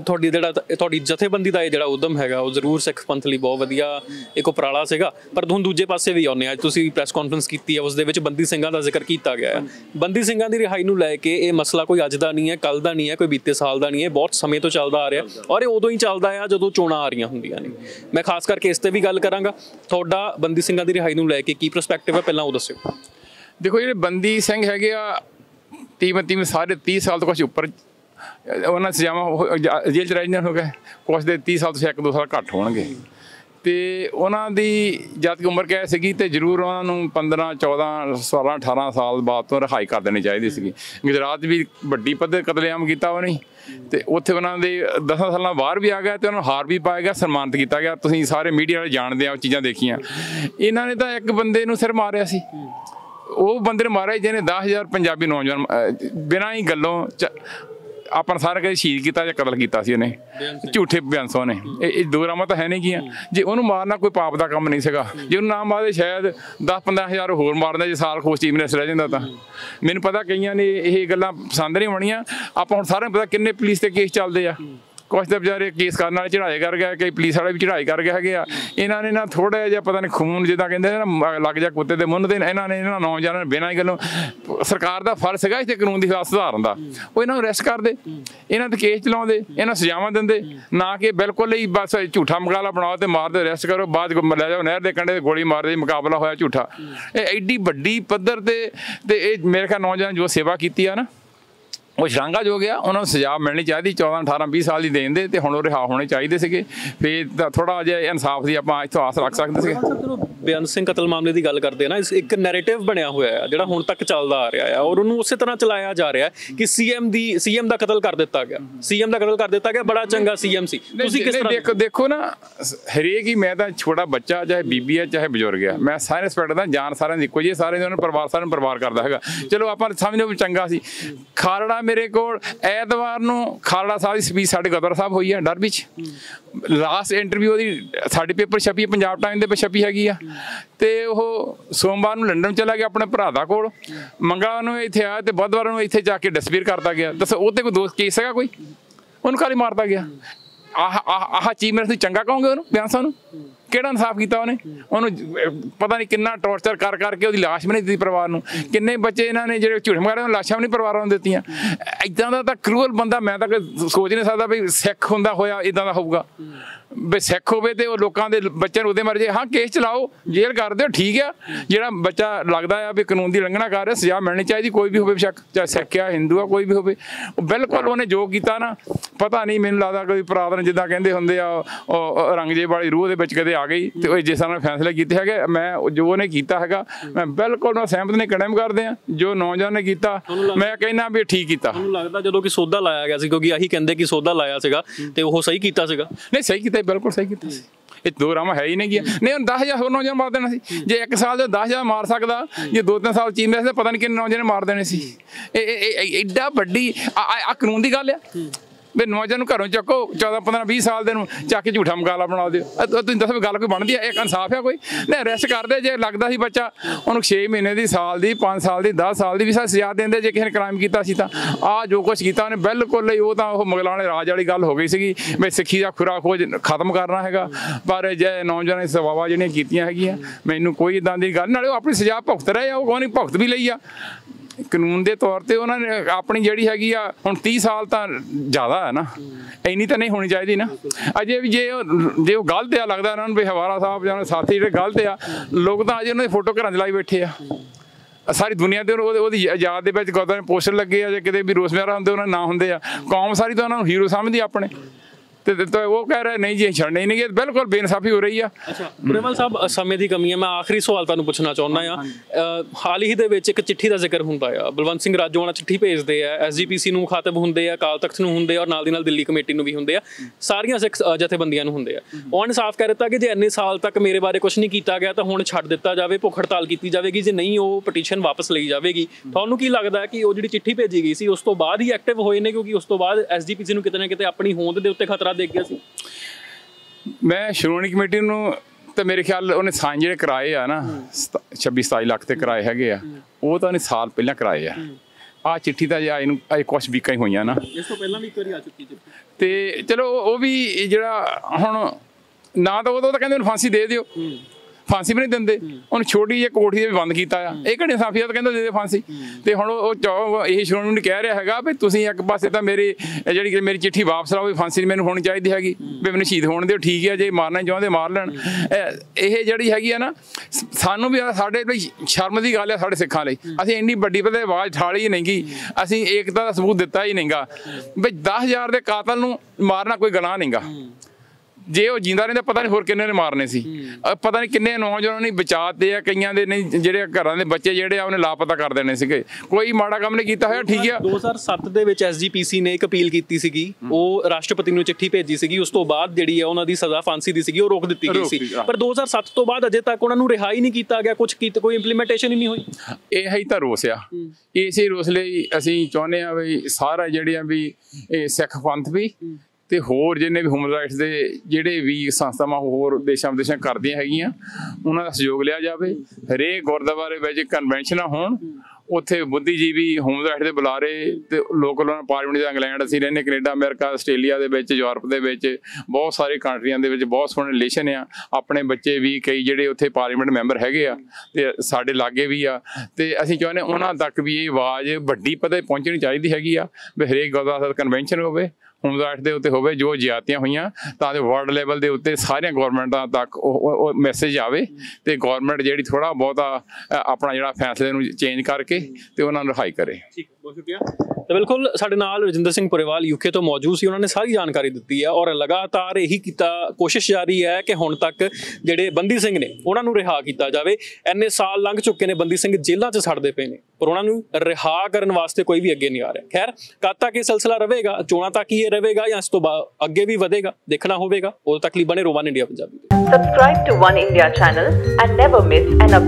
ਤੁਹਾਡੀ ਜਿਹੜਾ, ਤੁਹਾਡੀ ਜਥੇਬੰਦੀ ਦਾ ਇਹ ਜਿਹੜਾ ਉਦਮ ਹੈਗਾ, ਉਹ ਜ਼ਰੂਰ ਸਿੱਖ ਪੰਥ ਲਈ ਬਹੁਤ ਵਧੀਆ ਇੱਕ ਉਪਰਾਲਾ ਸੀਗਾ। ਪਰ ਹੁਣ ਦੂਜੇ ਪਾਸੇ ਵੀ ਆਉਂਦੇ ਆ। ਅੱਜ ਤੁਸੀਂ ਪ੍ਰੈਸ ਕਾਨਫਰੰਸ ਕੀਤੀ ਹੈ ਉਸ ਦੇ ਵਿੱਚ ਬੰਦੀ ਸਿੰਘਾਂ ਦਾ ਜ਼ਿਕਰ ਕੀਤਾ ਗਿਆ ਹੈ ਬੰਦੀ ਸਿੰਘਾਂ ਦੀ ਰਿਹਾਈ ਨੂੰ ਲੈ ਕੇ ਇਹ ਮਸਲਾ ਕੋਈ ਅੱਜ ਦਾ ਨਹੀਂ ਹੈ ਕੱਲ ਦਾ ਨਹੀਂ ਹੈ, ਕੋਈ ਬੀਤੇ ਸਾਲ ਦਾ ਨਹੀਂ ਹੈ, ਬਹੁਤ ਸਮੇਂ ਤੋਂ ਚੱਲਦਾ ਆ ਰਿਹਾ। ਔਰ ਇਹ ਉਦੋਂ ਹੀ ਚੱਲਦਾ ਆ, ਜਦੋਂ ਚੋਣਾਂ ਆ ਰਹੀਆਂ ਹੁੰਦੀਆਂ ਨੇ। ਮੈਂ ਖਾਸ ਕਰਕੇ ਇਸ ਤੇ ਵੀ ਗੱਲ ਕਰਾਂਗਾ। ਤੁਹਾਡਾ ਬੰਦੀ ਸਿੰਘਾਂ ਦੀ ਰਿਹਾਈ ਨੂੰ ਲੈ ਕੇ ਕੀ ਪਰਸਪੈਕਟਿਵ ਹੈ ਪਹਿਲਾਂ ਉਹ ਦੱਸਿਓ। ਦੇਖੋ, ਜਿਹੜੇ ਬੰਦੀ ਸਿੰਘ ਹੈਗੇ ਆ ਤੀਵ ਤੀਵ ਸਾਰੇ 30 ਸਾਲ ਤੋਂ ਕੁਝ ਉੱਪਰ ਉਹਨਾਂ ਸਜ਼ਾਵਾਂ ਜੇਲ੍ਹ ਚ ਰਹਿ ਹੋ ਗਏ ਕੁਝ ਦੇ 30 ਸਾਲ ਤੋਂ ਇੱਕ ਦੋ ਸਾਲ ਘੱਟ ਹੋਣਗੇ। ਤੇ ਉਹਨਾਂ ਦੀ ਜਦ ਕਿ ਉਮਰ ਕਿਹ ਸੀਗੀ ਤੇ ਜ਼ਰੂਰ ਉਹਨਾਂ ਨੂੰ 15 14 16 18 ਸਾਲ ਬਾਅਦ ਤੋਂ ਰਿਹਾਈ ਕਰ ਦੇਣੀ ਚਾਹੀਦੀ ਸੀਗੀ। ਗੁਜਰਾਤ ਵੀ ਵੱਡੀ ਪੱਧਰ ਕਤਲੇਆਮ ਕੀਤਾ ਉਹਨੇ। ਤੇ ਉੱਥੇ ਉਹਨਾਂ ਦੇ 10 ਸਾਲਾਂ ਬਾਹਰ ਵੀ ਆ ਗਿਆ ਤੇ ਉਹਨਾਂ ਨੂੰ ਹਾਰ ਵੀ ਪਾਇਆ ਗਿਆ, ਸਨਮਾਨਿਤ ਕੀਤਾ ਗਿਆ। ਤੁਸੀਂ ਸਾਰੇ ਮੀਡੀਆ ਵਾਲੇ ਜਾਣਦੇ ਆ ਉਹ ਚੀਜ਼ਾਂ ਦੇਖੀਆਂ। ਇਹਨਾਂ ਨੇ ਤਾਂ ਇੱਕ ਬੰਦੇ ਨੂੰ ਸਿਰ ਮਾਰਿਆ ਸੀ। ਉਹ ਬੰਦੇ ਨੇ ਮਾਰਿਆ ਜਿਹਨੇ 10000 ਪੰਜਾਬੀ ਨੌਜਵਾਨ ਬਿਨਾਂ ਹੀ ਗੱਲੋਂ ਚ- ਆਪਾਂ ਸਾਰਾ ਕਦੇ ਸ਼ਹੀਦ ਕੀਤਾ ਜਾਂ ਕਤਲ ਕੀਤਾ ਸੀ ਉਹਨੇ। ਝੂਠੇ ਬਿਆਨਸੋਂ ਨੇ ਇਹ ਦੋ ਰਾਮਾਂ ਤਾਂ ਹੈ ਨਹੀਂ ਗੀਆਂ। ਜੇ ਉਹਨੂੰ ਮਾਰਨਾ ਕੋਈ ਪਾਪ ਦਾ ਕੰਮ ਨਹੀਂ ਸੀਗਾ। ਜੇ ਉਹਨੂੰ ਨਾ ਮਾਰਦੇ ਸ਼ਾਇਦ 10 15000 ਹੋਰ ਮਾਰਦੇ ਜੇ ਸਾਲ ਖੋਜ ਚੀਫ ਮਿਨਿਸਟਰ ਰਹਿ ਜਾਂਦਾ ਤਾਂ। ਮੈਨੂੰ ਪਤਾ ਕਈਆਂ ਨੇ ਇਹ ਗੱਲਾਂ ਪਸੰਦ ਨਹੀਂ ਹੋਣੀਆਂ। ਆਪਾਂ ਹੁਣ ਸਾਰਿਆਂ ਨੂੰ ਪਤਾ ਕਿੰਨੇ ਪੁਲਿਸ ਤੇ ਕੇਸ ਚੱਲਦੇ ਆ। ਕੁਛ ਤਾਂ ਵਿਚਾਰੇ ਕੇਸ ਕਰਨ ਵਾਲੇ ਚੜਾਏ ਕਰ ਗਿਆ, ਕਈ ਪੁਲਿਸ ਵਾਲੇ ਵੀ ਚੜਾਈ ਕਰ ਗਏ ਹੈਗੇ ਆ। ਇਹਨਾਂ ਨੇ ਨਾ ਥੋੜਾ ਜਿਹਾ ਪਤਾ ਨਹੀਂ ਖੂਨ ਜਿੱਦਾਂ ਕਹਿੰਦੇ ਨਾ ਲੱਗ ਜਾ ਕੁੱਤੇ ਦੇ ਮੁੰਨ ਤੇ ਇਹਨਾਂ ਨੇ ਇਹਨਾਂ ਨੌਜਵਾਨਾਂ ਨੇ ਬਿਨਾਂ ਹੀ ਗੱਲੋਂ ਸਰਕਾਰ ਦਾ ਫਰਜ਼ ਹੈਗਾ ਇੱਥੇ ਕਾਨੂੰਨ ਦੀ ਹਾਲਤ ਸੁਧਾਰਨ ਦਾ। ਉਹ ਇਹਨਾਂ ਨੂੰ ਅਰੈਸਟ ਕਰਦੇ, ਇਹਨਾਂ ਤੇ ਕੇਸ ਚਲਾਉਂਦੇ, ਇਹਨਾਂ ਸਜ਼ਾਵਾਂ ਦਿੰਦੇ, ਨਾ ਕਿ ਬਿਲਕੁਲ ਹੀ ਬਸ ਝੂਠਾ ਮੁਕਾਬਲਾ ਬਣਾਓ ਤੇ ਮਾਰ ਦੇ ਅਰੈਸਟ ਕਰੋ, ਬਾਅਦ ਲੈ ਜਾਓ ਨਹਿਰ ਦੇ ਕੰਢੇ ਤੇ ਗੋਲੀ ਮਾਰ ਦੇ, ਮੁਕਾਬਲਾ ਹੋਇਆ ਝੂਠਾ। ਇਹ ਐਡੀ ਵੱਡੀ ਪੱਧਰ ਤੇ ਤੇ ਇਹ ਮੇਰੇ ਖਿਆਲ ਨੌਜਵਾਨ ਜੋ ਸੇਵਾ ਕੀਤੀ ਆ ਨਾ ਉਹ ਸ਼ਰਾਂਗਾ ਜੋ ਗਿਆ ਉਹਨਾਂ ਨੂੰ ਸਜ਼ਾ ਮਿਲਣੀ ਚਾਹੀਦੀ 14 18 20 ਸਾਲ ਦੀ ਦੇਣ ਦੇ ਤੇ ਹੁਣ ਉਹ ਰਿਹਾ ਹੋਣੇ ਚਾਹੀਦੇ ਸੀਗੇ। ਤਾਂ ਥੋੜਾ ਜਿਹਾ ਇਨਸਾਫ ਦੀ ਆਪਾਂ ਇੱਥੋਂ ਆਸ ਰੱਖ ਸਕਦੇ ਸੀਗੇ। ਬੇਅੰਤ ਸਿੰਘ ਕਤਲ ਮਾਮਲੇ ਦੀ ਗੱਲ ਕਰਦੇ ਆ ਨਾ ਇਸ ਇੱਕ ਨੈਰੇਟਿਵ ਬਣਿਆ ਹੋਇਆ ਹੈ ਜਿਹੜਾ ਹੁਣ ਤੱਕ ਚੱਲਦਾ ਆ ਰਿਹਾ ਹੈ ਔਰ ਉਹਨੂੰ ਉਸੇ ਤਰ੍ਹਾਂ ਚਲਾਇਆ ਜਾ ਰਿਹਾ ਹੈ ਕਿ ਸੀਐਮ ਦੀ ਸੀਐਮ ਦਾ ਕਤਲ ਕਰ ਦਿੱਤਾ ਗਿਆ। ਸੀਐਮ ਦਾ ਕਤਲ ਕਰ ਦਿੱਤਾ ਗਿਆ ਬੜਾ ਚੰਗਾ ਸੀਐਮ ਸੀ। ਤੁਸੀਂ ਕਿਸ ਤਰ੍ਹਾਂ ਦੇਖੋ ਦੇਖੋ ਨਾ ਹਰੇਕ ਹੀ ਮੈਂ ਤਾਂ ਛੋਟਾ ਬੱਚਾ ਚਾਹੇ ਬੀਬੀ ਹੈ ਚਾਹੇ ਬਜ਼ੁਰਗ ਹੈ ਮੈਂ ਸਾਰੇ ਰਿਸਪੈਕਟ ਦਾ ਜਾਨ ਸਾਰਿਆਂ ਦੀ ਇੱਕੋ ਜਿਹੀ ਸਾਰੇ ਦੇ ਉਹਨਾਂ ਨੂੰ ਪਰਿਵਾਰ ਸਾਰਿਆਂ ਨੂੰ ਪਰਿਵਾਰ ਕਰਦਾ ਹੈਗਾ। ਚਲੋ ਆਪਾਂ ਸਮਝੋ ਚੰਗਾ ਸੀ। ਖਾਲੜਾ ਮੇਰੇ ਕੋਲ, ਐਤਵਾਰ ਨੂੰ ਖਾਲੜਾ ਸਾਹਿਬ ਦੀ ਸਪੀਚ ਸਾਡੇ ਗੁਰਦੁਆਰਾ ਸਾਹਿਬ ਹੋਈ ਹੈ ਡਰਬੀ ਚ। ਲਾਸਟ ਇੰਟਰਵਿਊ ਉਹਦੀ, ਸਾਡੇ ਪੇਪਰ ਛਪੀ ਪੰਜਾਬ ਟਾਈਮ ਦੇ ਵਿੱਚ ਛਪੀ ਹੈਗੀ ਆ। ਤੇ ਉਹ ਸੋਮਵਾਰ ਨੂੰ ਲੰਡਨ ਚਲਾ ਗਿਆ ਆਪਣੇ ਭਰਾ ਦਾ ਕੋਲ। ਮੰਗਲਵਾਰ ਨੂੰ ਇੱਥੇ ਆਇਆ ਤੇ ਬੁੱਧਵਾਰ ਨੂੰ ਇੱਥੇ ਜਾ ਕੇ ਡਿਸਪੀਅਰ ਕਰਤਾ ਗਿਆ। ਦੱਸੋ ਉਹ ਤੇ ਕੋਈ ਦੋਸਤ ਕੇਸ ਹੈਗਾ ਕੋਈ? ਉਹਨੂੰ ਕਾਲੀ ਮਾਰਦਾ ਗਿਆ? ਆਹ ਆਹ ਆਹ ਚੀਜ਼ ਮੇਰੇ ਤੋਂ ਚੰਗਾ ਕਹੋਗੇ ਉਹਨੂੰ, ਬਿਆਨ ਸਾਨੂੰ ਕਿਹੜਾ ਇਨਸਾਫ ਕੀਤਾ ਉਹਨੇ? ਉਹਨੂੰ ਪਤਾ ਨਹੀਂ ਕਿੰਨਾ ਟੌਰਚਰ ਕਰ ਕਰਕੇ ਉਹਦੀ ਲਾਸ਼ ਵੀ ਨਹੀਂ ਦਿੱਤੀ ਪਰਿਵਾਰ ਨੂੰ। ਕਿੰਨੇ ਬੱਚੇ ਇਹਨਾਂ ਨੇ ਜਿਹੜੇ ਝੂਠ ਮਾਰੇ ਉਹਨਾਂ ਲਾਸ਼ਾਂ ਵੀ ਨਹੀਂ ਪਰਿਵਾਰਾਂ ਨੂੰ ਦਿੱਤੀਆਂ। ਇਦਾਂ ਦਾ ਤਾਂ ਕਰੂਅਲ ਬੰਦਾ ਮੈਂ ਤਾਂ ਸੋਚ ਨਹੀਂ ਸਕਦਾ ਵੀ ਸਿੱਖ ਹੁੰਦਾ ਹੋਇਆ ਇਦਾਂ ਦਾ ਹੋਊਗਾ। ਸਿੱਖ ਹੋਵੇ ਤੇ ਉਹ ਲੋਕਾਂ ਦੇ ਬੱਚਿਆਂ ਨੂੰ ਉਹਦੇ ਮਰ ਜੇ ਹਾਂ ਕੇਸ ਚਲਾਓ ਜੇਲ੍ਹ ਕਰ ਦਿਓ ਠੀਕ ਆ। ਜਿਹੜਾ ਬੱਚਾ ਲੱਗਦਾ ਆ ਵੀ ਕਾਨੂੰਨ ਦੀ ਉਲੰਘਣਾ ਕਰ ਰਿਹਾ ਸਜ਼ਾ ਮਿਲਣੀ ਚਾਹੀਦੀ ਕੋਈ ਵੀ ਹੋਵੇ ਸ਼ੱਕ ਚਾਹੇ ਸਿੱਖ ਆ ਹਿੰਦੂ ਆ ਕੋਈ ਵੀ ਹੋਵੇ। ਉਹ ਬਿਲਕੁਲ ਉਹਨੇ ਜੋ ਕੀਤਾ ਨਾ ਪਤਾ ਨਹੀਂ ਮੈਨੂੰ ਲੱਗਦਾ ਕੋਈ ਪ੍ਰਾਰਥਨਾ ਜਿੱਦਾਂ ਕਹਿੰਦੇ ਹੁੰਦੇ ਆ ਉਹ ਉਹ ਰੰਗਜੇ ਵਾਲੀ ਰੂਹ ਦੇ ਵਿੱਚ ਕਦੇ ਆ ਗਈ ਤੇ ਉਹ ਜਿਸ ਤਰ੍ਹਾਂ ਫੈਸਲੇ ਕੀਤੇ ਹੈਗੇ ਮੈਂ ਉਹ ਜੋ ਉਹਨੇ ਕੀਤਾ ਹੈਗਾ ਮੈਂ ਬਿਲਕੁਲ ਨਾਲ ਸਹਿਮਤ ਨੇ ਕੜਮ ਕਰਦੇ ਆ ਜੋ ਨੌਜਵਾਨ ਨੇ ਕੀਤਾ ਮੈਂ ਕਹਿੰਦਾ ਵੀ ਠੀਕ ਕੀਤਾ। ਮੈਨੂੰ ਲੱਗਦਾ ਜਦੋਂ ਕਿ ਸੋਧਾ ਲਾਇਆ ਗਿਆ ਸੀ ਕਿਉਂਕਿ ਆਹੀ ਕਹਿੰਦੇ ਕਿ ਸੋਧਾ ਲਾਇਆ ਸੀਗਾ ਤੇ ਉਹ ਸਹੀ ਕੀਤਾ ਸੀਗਾ? ਨਹੀਂ ਸਹੀ ਕੀਤਾ ਬਿਲਕੁਲ ਸਹੀ ਕੀਤਾ ਸੀ। ਇਹ ਦੋ ਰਾਮਾ ਹੈ ਹੀ ਨਹੀਂ ਗਿਆ। ਨਹੀਂ ਹੁਣ 10000 ਹੋਰ ਨੌਜਵਾਨ ਮਾਰ ਦੇਣਾ ਸੀ। ਜੇ ਇੱਕ ਸਾਲ ਦੇ 10000 ਮਾਰ ਸਕਦਾ ਜੇ ਦੋ ਤਿੰਨ ਸਾਲ ਚੀਨ ਦੇ ਪਤਾ ਨਹੀਂ ਕਿੰਨੇ ਨੌਜਵਾਨ ਮਾਰ ਦੇਣੇ ਸੀ। ਇਹ ਐਡਾ ਵੱਡੀ ਆ ਕਾਨੂੰਨ ਦੀ ਗੱਲ ਆ। ਵੀ ਨੌਜਵਾਨ ਨੂੰ ਘਰੋਂ ਚੱਕੋ 14 15 20 ਸਾਲ ਦੇ ਨੂੰ ਚੱਕ ਕੇ ਝੂਠਾ ਮਕਾਲਾ ਬਣਾ ਦਿਓ। ਤੁਸੀਂ ਦੱਸੋ ਵੀ ਗੱਲ ਕੋਈ ਬਣਦੀ ਆ ਇਹ ਇਨਸਾਫ ਆ ਕੋਈ? ਨਹੀਂ ਅਰੈਸਟ ਕਰਦੇ ਜੇ, ਲੱਗਦਾ ਸੀ ਬੱਚਾ ਉਹਨੂੰ 6 ਮਹੀਨੇ ਦੀ, ਸਾਲ ਦੀ 5 ਸਾਲ ਦੀ 10 ਸਾਲ ਦੀ ਵੀ ਸਾ ਸਜ਼ਾ ਦਿੰਦੇ ਜੇ ਕਿਸੇ ਨੇ ਕ੍ਰਾਈਮ ਕੀਤਾ ਸੀ ਤਾਂ। ਆ ਜੋ ਕੁਝ ਕੀਤਾ ਉਹਨੇ, ਬਿਲਕੁਲ ਹੀ ਉਹ ਤਾਂ ਉਹ ਮੁਗਲਾਂ ਵਾਲੇ ਰਾਜ ਵਾਲੀ ਗੱਲ ਹੋ ਗਈ ਸੀਗੀ ਵੀ ਸਿੱਖੀ ਦਾ ਖੁਰਾ ਖੋਜ ਖਤਮ ਕਰਨਾ ਹੈਗਾ। ਪਰ ਜੇ ਨੌਜਵਾਨ ਨੇ ਸਵਾਵਾ ਜਿਹੜੀਆਂ ਕੀਤੀਆਂ ਹੈਗੀਆਂ, ਮੈਨੂੰ ਕੋਈ ਇਦਾਂ ਦੀ ਗੱਲ, ਨਾਲੇ ਉਹ ਆਪਣੀ ਸਜ਼ਾ ਭੁਗਤ ਰਹੇ ਆ, ਉਹ ਕੋਈ ਭੁਗਤ ਵੀ ਲਈ ਆ। ਕਾਨੂੰਨ ਦੇ ਤੌਰ ਤੇ ਉਹਨਾਂ ਨੇ ਆਪਣੀ ਜਿਹੜੀ ਹੈਗੀ ਆ, ਹੁਣ 30 ਸਾਲ ਤਾਂ ਜ਼ਿਆਦਾ ਹੈ ਨਾ। ਇੰਨੀ ਤਾਂ ਨਹੀਂ ਹੋਣੀ ਚਾਹੀਦੀ ਨਾ। ਅਜੇ ਵੀ ਜੇ ਉਹ ਜੇ ਉਹ ਗਲਤ ਆ, ਲੱਗਦਾ ਉਹਨਾਂ ਨੂੰ ਵੀ ਹਵਾਰਾ ਸਾਹਿਬ ਜਾਂ ਸਾਥੀ ਜਿਹੜੇ ਗਲਤ ਆ, ਲੋਕ ਤਾਂ ਅਜੇ ਉਹਨਾਂ ਦੀ ਫੋਟੋ ਘਰਾਂ 'ਚ ਲਾਈ ਬੈਠੇ ਆ। ਸਾਰੀ ਦੁਨੀਆ ਤੇ ਉਹਦੀ ਯਾਦ ਦੇ ਵਿੱਚ ਗੁਰਦੁਆਰੇ ਪੋਸਟਰ ਲੱਗੇ ਆ, ਜਾਂ ਕਿਤੇ ਵੀ ਰੋਸਮਿਆਰਾ ਹੁੰਦੇ ਉਹਨਾਂ ਦੇ ਨਾਂ ਹੁੰਦੇ ਆ। ਕੌਮ ਸਾਰੀ ਤਾਂ ਉਹਨਾਂ ਨੂੰ ਹੀਰੋ ਸਮਝਦੀ ਆਪਣੇ। ਤੇ ਤੇ- ਉਹ ਕਹਿ ਰਿਹਾ ਨਹੀਂ ਜੀ ਛੱਡਣੇ ਨਹੀਂ ਗੇ ਬਿਲਕੁਲ ਬੇਇਨਸਾਫੀ ਹੋ ਰਹੀ ਆ। ਅੱਛਾ ਗੁਰੇਵਾਲ ਸਾਹਿਬ ਸਮੇਂ ਦੀ ਕਮੀ ਹੈ। ਮੈਂ ਆਖਰੀ ਸਵਾਲ ਤੁਹਾਨੂੰ ਪੁੱਛਣਾ ਚਾਹੁੰਦਾ ਆ ਹਾਲ ਹੀ ਦੇ ਵਿੱਚ ਇੱਕ ਚਿੱਠੀ ਦਾ ਜ਼ਿਕਰ ਹੁੰਦਾ ਆ। ਬਲਵੰਤ ਸਿੰਘ ਰਾਜੋਆਣਾ ਚਿੱਠੀ ਭੇਜਦੇ ਆ ਐਸਜੀਪੀਸੀ ਨੂੰ ਮੁਖਾਤਬ ਹੁੰਦੇ ਆ ਅਕਾਲ ਤਖਤ ਨੂੰ ਹੁੰਦੇ ਆ ਔਰ ਨਾਲ ਦੀ ਨਾਲ ਦਿੱਲੀ ਕਮੇਟੀ ਨੂੰ ਵੀ ਹੁੰਦੇ ਆ। ਸਾਰੀਆਂ ਸਿੱਖ ਜਥੇਬੰਦੀਆਂ ਨੂੰ ਹੁੰਦੇ ਆ। ਉਹਨਾਂ ਨੇ ਸਾਫ਼ ਕਹਿ ਦਿੱਤਾ ਕਿ ਜੇ ਇੰਨੇ ਸਾਲ ਤੱਕ ਮੇਰੇ ਬਾਰੇ ਕੁਝ ਨਹੀਂ ਕੀਤਾ ਗਿਆ ਤਾਂ ਹੁਣ ਛੱਡ ਦਿੱਤਾ ਜਾਵੇ ਭੁੱਖ ਹੜਤਾਲ ਕੀਤੀ ਜਾਵੇਗੀ। ਜੇ ਨਹੀਂ ਉਹ ਪਟੀਸ਼ਨ ਵਾਪਸ ਲਈ ਜਾਵੇਗੀ। ਤੁਹਾਨੂੰ ਕੀ ਲੱਗਦਾ ਕਿ ਉਹ ਜਿਹੜੀ ਚਿੱਠੀ ਭੇਜੀ ਗਈ ਸੀ ਉਸ ਤੋਂ ਬਾਅਦ ਹੀ ਐਕਟਿਵ ਹੋਏ ਨੇ? ਕਿਉਂਕਿ ਉਸ ਤੋਂ ਬਾਅਦ ਐਸਜੀਪੀਸੀ ਨੂੰ ਕਿਤੇ ਨਾ ਕਿਤੇ ਆਪਣੀ ਹੋਂਦ ਦੇ ਉੱਤੇ ਖਤਰਾ ਦੇਖ ਗਿਆ ਸੀ? ਮੈਂ ਸ਼੍ਰੋਮਣੀ ਕਮੇਟੀ ਨੂੰ ਤੇ ਮੇਰੇ ਖਿਆਲ ਉਹਨੇ ਸਾਈਨ ਜਿਹੜੇ ਕਰਾਏ ਆ ਨਾ 26 27 ਲੱਖ ਤੇ ਕਰਾਏ ਹੈਗੇ ਆ। ਉਹ ਤਾਂ ਉਹਨੇ ਸਾਲ ਪਹਿਲਾਂ ਕਰਾਏ ਆ। ਆ ਚਿੱਠੀ ਤਾਂ ਆਏ ਨੂੰ ਅਜੇ ਕੁਝ ਵੀਕਾਂ ਹੀ ਹੋਈਆਂ ਨਾ। ਇਸ ਤੋਂ ਪਹਿਲਾਂ ਵੀ ਇੱਕ ਵਾਰੀ ਆ ਚੁੱਕੀ ਚਿੱਠੀ। ਤੇ ਚਲੋ ਉਹ ਉਹ ਵੀ ਜਿਹੜਾ ਹੁਣ ਨਾ ਤਾਂ ਉਦੋਂ ਤਾਂ ਕਹਿੰਦੇ ਉਹਨੂੰ ਫਾਂਸੀ ਦੇ ਦਿਓ। ਫਾਂਸੀ ਵੀ ਨਹੀਂ ਦਿੰਦੇ। ਉਹਨੂੰ ਛੋਟੀ ਜਿਹੀ ਕੋਠੀ ਦੇ ਵੀ ਬੰਦ ਕੀਤਾ ਆ। ਇਹ ਕਿਹੜੇ ਸਾਫੀਆ ਤਾਂ ਕਹਿੰਦਾ ਦੇ ਦੇ ਫਾਂਸੀ? ਤੇ ਹੁਣ ਉਹ ਇਹ ਸ਼੍ਰੋਮਣੀ ਕਹਿ ਰਿਹਾ ਹੈਗਾ ਵੀ ਤੁਸੀਂ ਇੱਕ ਪਾਸੇ ਤਾਂ ਮੇਰੀ ਜਿਹੜੀ ਮੇਰੀ ਚਿੱਠੀ ਵਾਪਸ ਲਾਓ ਵੀ ਫਾਂਸੀ ਮੈਨੂੰ ਹੋਣੀ ਚਾਹੀਦੀ ਹੈਗੀ। ਵੀ ਮੈਨੂੰ ਸ਼ਹੀਦ ਹੋਣ ਦਿਓ ਠੀਕ ਹੈ ਜੇ ਮਾਰਨਾ ਚਾਹੁੰਦੇ ਮਾਰ ਲੈਣ। ਇਹ- ਜਿਹੜੀ ਹੈਗੀ ਆ ਨਾ ਸਾਨੂੰ ਵੀ ਸਾਡੇ ਲਈ ਸ਼ਰਮ ਦੀ ਗੱਲ ਆ ਸਾਡੇ ਸਿੱਖਾਂ ਲਈ। ਅਸੀਂ ਇੰਨੀ ਵੱਡੀ ਪਤੇ ਆਵਾਜ਼ ਠਾਲੀ ਨਹੀਂ ਗਈ ਅਸੀਂ ਏਕਤਾ ਦਾ ਸਬੂਤ ਦਿੱਤਾ ਹੀ ਨਹੀਂਗਾ। ਵੀ 10000 ਦੇ ਕਾਤਲ ਨੂੰ ਮਾਰਨਾ ਕੋਈ ਗੁਨਾਹ ਨਹੀਂਗਾ। ਜੇ ਉਹ ਜਿੰਦਾ ਰਹਿੰਦਾ ਪਤਾ ਨਹੀਂ ਹੋਰ ਕਿੰਨੇ ਨੇ ਮਾਰਨੇ ਸੀ। ਪਤਾ ਨਹੀਂ ਕਿੰਨੇ ਨੌਜਵਾਨਾਂ ਨੇ ਬਚਾਤੇ ਆ ਕਈਆਂ ਦੇ ਨਹੀਂ ਜਿਹੜੇ ਘਰਾਂ ਦੇ ਬੱਚੇ ਜਿਹੜੇ ਆ ਉਹਨੇ ਲਾਪਤਾ ਕਰ ਦੇਣੇ ਸੀਗੇ। ਕੋਈ ਮਾੜਾ ਕੰਮ ਨਹੀਂ ਕੀਤਾ ਹੋਇਆ ਠੀਕ ਆ। 2007 ਦੇ ਵਿੱਚ ਐਸਜੀਪੀਸੀ ਨੇ ਇੱਕ ਅਪੀਲ ਕੀਤੀ ਸੀਗੀ। ਉਹ ਰਾਸ਼ਟਰਪਤੀ ਨੂੰ ਚਿੱਠੀ ਭੇਜੀ ਸੀਗੀ। ਉਸ ਤੋਂ ਬਾਅਦ ਜਿਹੜੀ ਹੈ ਉਹਨਾਂ ਦੀ ਸਜ਼ਾ ਫਾਂਸੀ ਦੀ ਸੀਗੀ ਉਹ ਰੋਕ ਦਿੱਤੀ ਗਈ ਸੀ। ਪਰ 2007 ਤੋਂ ਬਾਅਦ ਅਜੇ ਤੱਕ ਉਹਨਾਂ ਨੂੰ ਰਿਹਾਈ ਨਹੀਂ ਕੀਤਾ ਗਿਆ। ਕੁਝ ਕੀਤਾ ਕੋਈ ਇੰਪਲੀਮੈਂਟੇਸ਼ਨ ਹੀ ਨਹੀਂ ਹੋਈ। ਇਹ ਹੀ ਤਾਂ ਰੋਸ ਆ। ਇਸੇ ਰੋਸ ਲਈ ਅਸੀਂ ਚਾਹੁੰਦੇ ਆ ਵੀ ਸਾਰਾ ਜਿਹੜੇ ਆ ਵੀ ਇਹ ਸਿੱਖ ਪੰਥ ਵੀ ਤੇ ਹੋਰ ਜਿੰਨੇ ਵੀ ਹਿਊਮਨ ਰਾਈਟਸ ਦੇ ਜਿਹੜੇ ਵੀ ਸੰਸਥਾਵਾਂ ਹੋਰ ਦੇਸ਼ਾਂ ਵਿਦੇਸ਼ਾਂ ਕਰਦੀਆਂ ਹੈਗੀਆਂ, ਉਹਨਾਂ ਦਾ ਸਹਿਯੋਗ ਲਿਆ ਜਾਵੇ। ਹਰੇਕ ਗੁਰਦੁਆਰੇ ਵਿੱਚ ਕਨਵੈਨਸ਼ਨਾਂ ਹੋਣ, ਉੱਥੇ ਬੁੱਧੀਜੀਵੀ ਹਿਊਮਨ ਰਾਈਟ ਦੇ ਬੁਲਾਰੇ ਤੇ ਲੋਕਲ ਉਹਨਾਂ ਪਾਰਲੀਮੈਂਟ ਦੇ ਇੰਗਲੈਂਡ ਅਸੀਂ ਰਹਿੰਦੇ, ਕੈਨੇਡਾ, ਅਮਰੀਕਾ, ਆਸਟ੍ਰੇਲੀਆ ਦੇ ਵਿੱਚ, ਯੂਰਪ ਦੇ ਵਿੱਚ, ਬਹੁਤ ਸਾਰੇ ਕੰਟਰੀਆਂ ਦੇ ਵਿੱਚ ਬਹੁਤ ਸੋਹਣੇ ਰਿਲੇਸ਼ਨ ਆ। ਆਪਣੇ ਬੱਚੇ ਵੀ ਕਈ ਜਿਹੜੇ ਉੱਥੇ ਪਾਰਲੀਮੈਂਟ ਮੈਂਬਰ ਹੈਗੇ ਆ ਤੇ ਸਾਡੇ ਲਾਗੇ ਵੀ ਆ। ਤੇ ਅਸੀਂ ਚਾਹੁੰਦੇ ਉਹਨਾਂ ਤੱਕ ਵੀ ਇਹ ਆਵਾਜ਼ ਵੱਡੀ ਪਤੇ ਪਹੁੰਚਣੀ ਚਾਹੀਦੀ ਹੈਗੀ ਆ, ਵੀ ਹਰੇਕ ਗੁਰਦੁਆਰਾ ਸਾਹਿਬ ਕਨਵੈਨਸ਼ਨ ਹੋਵੇ ਹਿਊਮਨ ਰਾਈਟ ਦੇ ਉੱਤੇ ਹੋਵੇ, ਜੋ ਜਿਆਤੀਆਂ ਹੋਈਆਂ, ਤਾਂ ਜੋ ਵਰਲਡ ਲੈਵਲ ਦੇ ਉੱਤੇ ਸਾਰੀਆਂ ਗਵਰਨਮੈਂਟਾਂ ਤੱਕ ਉਹ ਮੈਸੇਜ ਆਵੇ ਤੇ ਗਵਰਨਮੈਂਟ ਜਿਹੜੀ ਥੋੜਾ ਬਹੁਤਾ ਆਪਣਾ ਜਿਹੜਾ ਫੈਸਲੇ ਨੂੰ ਚੇਂਜ ਕਰਕੇ ਤੇ ਉਹਨਾਂ ਨੂੰ ਰਿਹਾਈ ਕਰੇ। ਠੀਕ, ਬਹੁਤ ਸ਼ੁਕਰੀਆ। ਤਾਂ ਬਿਲਕੁਲ ਸਾਡੇ ਨਾਲ ਰਜਿੰਦਰ ਸਿੰਘ ਪੁਰੇਵਾਲ ਯੂਕੇ ਤੋਂ ਮੌਜੂਦ ਸੀ, ਉਹਨਾਂ ਨੇ ਸਾਰੀ ਜਾਣਕਾਰੀ ਦਿੱਤੀ ਹੈ ਔਰ ਲਗਾਤਾਰ ਇਹੀ ਕੀਤਾ, ਕੋਸ਼ਿਸ਼ ਜਾਰੀ ਹੈ ਕਿ ਹੁਣ ਤੱਕ ਜਿਹੜੇ ਬੰਦੀ ਸਿੰਘ ਨੇ, ਉਹਨਾਂ ਨੂੰ ਰਿਹਾ ਕੀਤਾ ਜਾਵੇ। ਐਨੇ ਸਾਲ ਲੰਘ ਚੁੱਕੇ ਨੇ, ਬੰਦੀ ਸਿੰਘ ਜੇਲ੍ਹਾਂ 'ਚ ਸੜਦੇ ਪਏ ਨੇ। ਪਰ ਉਹਨਾਂ ਨੂੰ ਰਿਹਾ ਕਰਨ ਵਾਸਤੇ ਕੋਈ ਵੀ ਅੱਗੇ ਨਹੀਂ ਆ ਰਿਹਾ ਖੈਰ, ਕਦ ਤੱਕ ਇਹ ਸਿਲਸਿਲਾ ਰਹੇਗਾ, ਚੋਣਾਂ ਤੱਕ ਹੀ ਇਹ ਰਹੇਗਾ ਜਾਂ ਇਸ ਤੋਂ ਬਾਅਦ ਅੱਗੇ ਵੀ ਵਧੇਗਾ, ਦੇਖਣਾ ਹੋਵੇਗਾ, ਉਦੋਂ ਤੱਕ ਲਈ ਬਣੇ ਰੋਵਾਨ ਇੰਡੀਆ ਪੰਜਾਬੀ ਦੇ Subscribe to One India channel and never miss an.